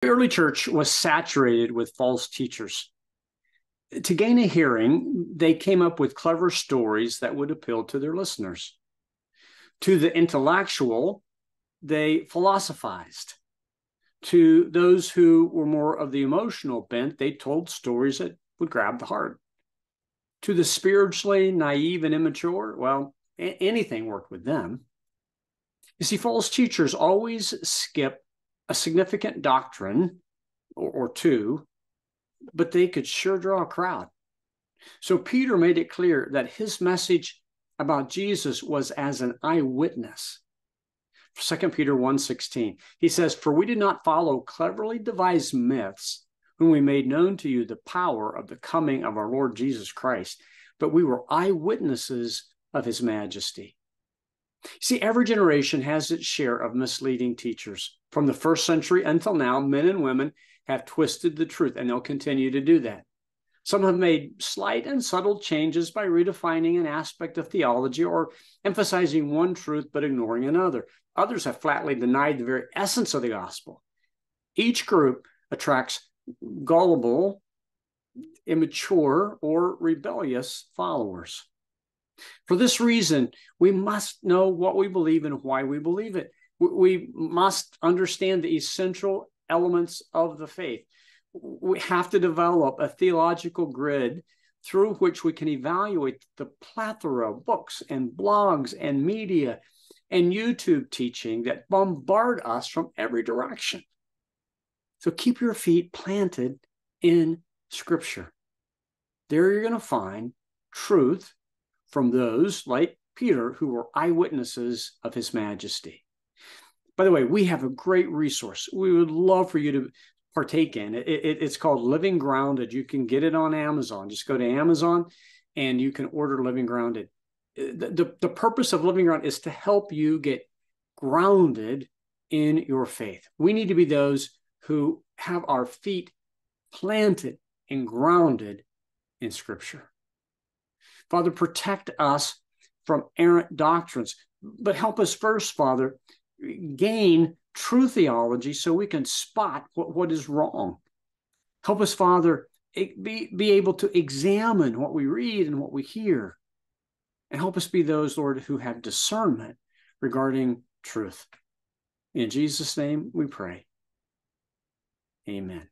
The early church was saturated with false teachers. To gain a hearing, they came up with clever stories that would appeal to their listeners. To the intellectual, they philosophized. To those who were more of the emotional bent, they told stories that would grab the heart. To the spiritually naive and immature, well, anything worked with them. You see, false teachers always skip a significant doctrine or, or two, but they could sure draw a crowd. So Peter made it clear that his message about Jesus was as an eyewitness. 2 Peter 1:16. He says, "For we did not follow cleverly devised myths when we made known to you the power of the coming of our Lord Jesus Christ, but we were eyewitnesses of his majesty." See, every generation has its share of misleading teachers. From the first century until now, men and women have twisted the truth, and they'll continue to do that. Some have made slight and subtle changes by redefining an aspect of theology or emphasizing one truth but ignoring another. Others have flatly denied the very essence of the gospel. Each group attracts gullible, immature, or rebellious followers. For this reason, we must know what we believe and why we believe it. We must understand the essential elements of the faith. We have to develop a theological grid through which we can evaluate the plethora of books and blogs and media and YouTube teaching that bombard us from every direction. So keep your feet planted in Scripture. There you're going to find truth from those like Peter who were eyewitnesses of his majesty. By the way, we have a great resource we would love for you to partake in. It, it, it's called Living Grounded. You can get it on Amazon. Just go to Amazon and you can order Living Grounded. The, the, the purpose of Living Grounded is to help you get grounded in your faith. We need to be those who have our feet planted and grounded in Scripture. Father, protect us from errant doctrines, but help us first, Father, gain true theology so we can spot what, what is wrong. Help us, Father, be, be able to examine what we read and what we hear. And help us be those, Lord, who have discernment regarding truth. In Jesus' name we pray. Amen.